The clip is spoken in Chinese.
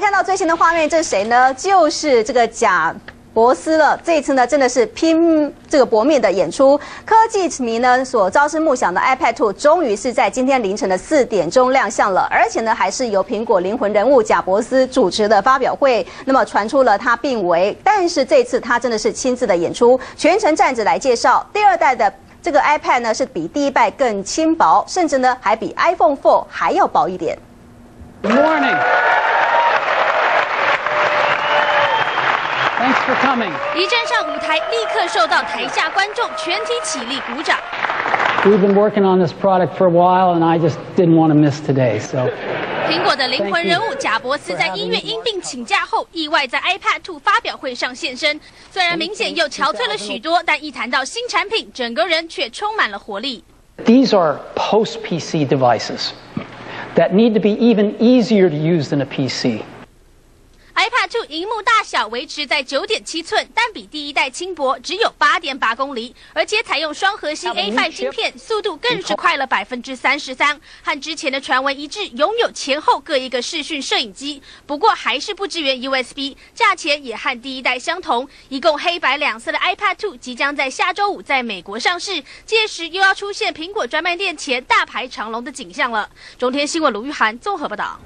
看到最新的画面，这是谁呢？就是这个贾。博斯了，这一次呢，真的是拼这个搏命的演出。科技迷呢所朝思暮想的 iPad 2，终于是在今天凌晨的四点钟亮相了，而且呢，还是由苹果灵魂人物贾伯斯主持的发表会。那么传出了他病危，但是这次他真的是亲自的演出，全程站着来介绍。第二代的这个 iPad 呢，是比第一代更轻薄，甚至呢，还比 iPhone 4还要薄一点。Good morning. for coming. 一站上舞台，立刻受到台下观众全体起立鼓掌。We've been working on this product for a while, and I just didn't want to miss today. So. 苹果的灵魂人物贾伯斯在医院因病请假后，意外在 iPad 2发表会上现身。虽然明显又憔悴了许多，但一谈到新产品，整个人却充满了活力。These are post-PC devices that need to be even easier to use than a PC. iPad 2荧幕大小维持在九点七寸，但比第一代轻薄，只有八点八公里，而且采用双核心 A5 芯片，速度更是快了百分之三十三，和之前的传闻一致，拥有前后各一个视讯摄影机。不过还是不支援 USB，价钱也和第一代相同。一共黑白两色的 iPad 2即将在下周五在美国上市，届时又要出现苹果专卖店前大排长龙的景象了。中天新闻卢玉涵综合报道。